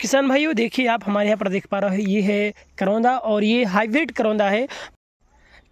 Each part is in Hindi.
किसान भाइयों, देखिए आप हमारे यहाँ पर देख पा रहे हो, ये है करौंदा और ये हाइब्रिड करौंदा है।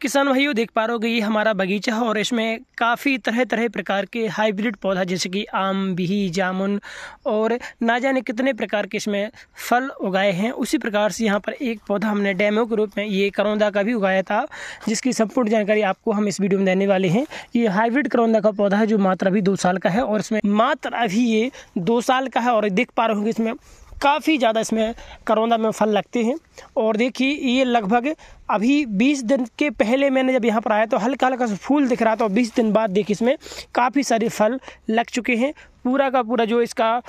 किसान भाइयों, देख पा रहे हो ये हमारा बगीचा है और इसमें काफ़ी तरह तरह प्रकार के हाइब्रिड पौधा, जैसे कि आम, बिही, जामुन और ना जाने कितने प्रकार के इसमें फल उगाए हैं। उसी प्रकार से यहाँ पर एक पौधा हमने डेमो के रूप में, ये करौंदा का भी उगाया था, जिसकी संपूर्ण जानकारी आपको हम इस वीडियो में देने वाले हैं। ये हाइब्रिड करौंदा का पौधा है, जो मात्र अभी दो साल का है और इसमें मात्र अभी ये दो साल का है और देख पा रहे होंगे इसमें काफ़ी ज़्यादा इसमें करौंदा में फल लगते हैं। और देखिए, ये लगभग अभी 20 दिन के पहले मैंने जब यहाँ पर आया तो हल्का हल्का सा फूल दिख रहा था और 20 दिन बाद देखिए इसमें काफ़ी सारे फल लग चुके हैं। पूरा का पूरा जो इसका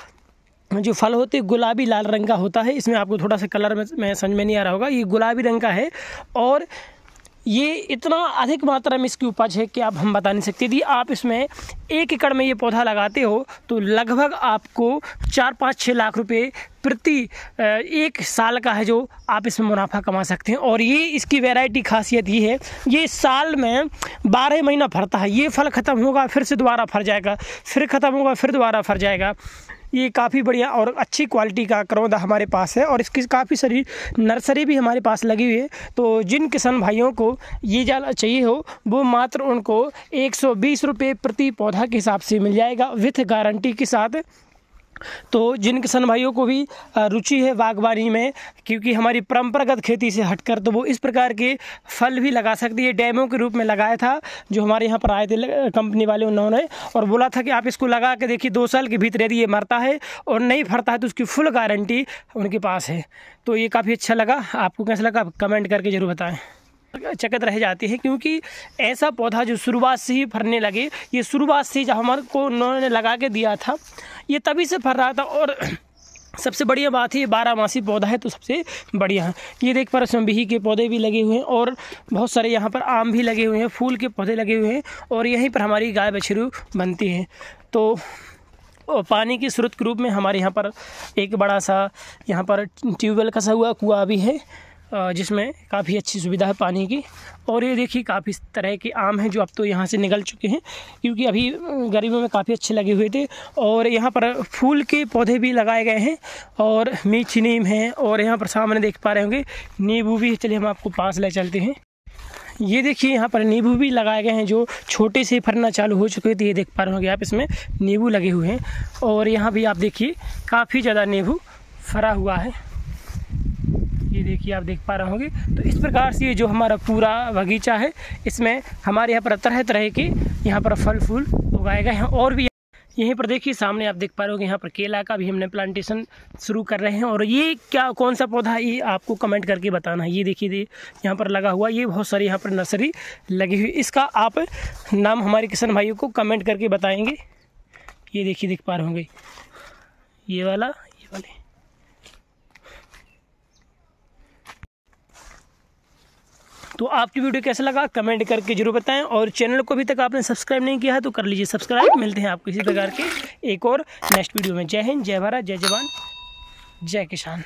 जो फल होते गुलाबी लाल रंग का होता है। इसमें आपको थोड़ा सा कलर में समझ में नहीं आ रहा होगा। ये गुलाबी रंग का है और ये इतना अधिक मात्रा में इसकी उपज है कि आप हम बता नहीं सकते। यदि आप इसमें एक एकड़ में ये पौधा लगाते हो तो लगभग आपको चार पाँच छः लाख रुपए प्रति एक साल का है जो आप इसमें मुनाफा कमा सकते हैं। और ये इसकी वैरायटी खासियत ये है, ये साल में बारह महीना फरता है। ये फल ख़त्म होगा, फिर से दोबारा फर जाएगा, फिर ख़त्म होगा, फिर दोबारा फर जाएगा। ये काफ़ी बढ़िया और अच्छी क्वालिटी का करौंदा हमारे पास है और इसकी काफ़ी सारी नर्सरी भी हमारे पास लगी हुई है। तो जिन किसान भाइयों को ये जाल चाहिए हो, वो मात्र उनको एक सौ प्रति पौधा के हिसाब से मिल जाएगा विथ गारंटी के साथ। तो जिन किसान भाइयों को भी रुचि है बागवानी में, क्योंकि हमारी परंपरागत खेती से हटकर तो वो इस प्रकार के फल भी लगा सकती है, डैमों के रूप में लगाया था, जो हमारे यहाँ पर आए थे कंपनी वाले उन्होंने, और बोला था कि आप इसको लगा के देखिए, दो साल के भीतर यदि ये मरता है और नहीं फरता है तो उसकी फुल गारंटी उनके पास है। तो ये काफ़ी अच्छा लगा, आपको कैसा लगा कमेंट करके ज़रूर बताएँ। चकित रह जाती है, क्योंकि ऐसा पौधा जो शुरुआत से ही फरने लगे, ये शुरुआत से जब हमारे को उन्होंने लगा के दिया था ये तभी से फर रहा था और सबसे बढ़िया बात है, ये बारह मासी पौधा है तो सबसे बढ़िया है। ये देख इसमें बिही के पौधे भी लगे हुए हैं और बहुत सारे यहाँ पर आम भी लगे हुए हैं, फूल के पौधे लगे हुए हैं और यहीं पर हमारी गाय बछरू बनती हैं। तो पानी के स्रोत के रूप में हमारे यहाँ पर एक बड़ा सा यहाँ पर ट्यूबवेल कसा हुआ, कुआ भी है। जिसमें काफ़ी अच्छी सुविधा है पानी की। और ये देखिए, काफ़ी तरह के आम हैं जो अब तो यहाँ से निकल चुके हैं, क्योंकि अभी गर्मियों में काफ़ी अच्छे लगे हुए थे। और यहाँ पर फूल के पौधे भी लगाए गए हैं, और मीठी नीम है, और यहाँ पर सामने देख पा रहे होंगे, नींबू भी। चलिए, हम आपको पास ले चलते हैं। ये देखिए, यहाँ पर नींबू भी लगाए गए हैं, जो छोटे से फरना चालू हो चुके थे ये देख पा रहे होंगे आप, इसमें नींबू लगे हुए हैं। और यहाँ भी आप देखिए, काफ़ी ज़्यादा नींबू फरा हुआ है। ये देखिए, आप देख पा रहे होंगे। तो इस प्रकार से ये जो हमारा पूरा बगीचा है, इसमें हमारे यहाँ पर तरह तरह के यहाँ पर फल, फूल उगाए गए हैं और भी यहीं पर देखिए, सामने आप देख पा रहे हो यहाँ पर केला का भी हमने प्लांटेशन शुरू कर रहे हैं। और ये क्या, कौन सा पौधा है, ये आपको कमेंट करके बताना है। ये देखिए यहाँ पर लगा हुआ, ये बहुत सारी यहाँ पर नर्सरी लगी हुई इसका आप नाम हमारे किसान भाइयों को कमेंट करके बताएँगे। ये देखिए, देख पा रहे होंगे। ये वाला, ये वाले। तो आपकी वीडियो कैसा लगा, कमेंट करके ज़रूर बताएँ और चैनल को अभी तक आपने सब्सक्राइब नहीं किया है तो कर लीजिए सब्सक्राइब। मिलते हैं आपको इसी प्रकार के एक और नेक्स्ट वीडियो में। जय हिंद, जय भारत, जय जवान, जय किसान।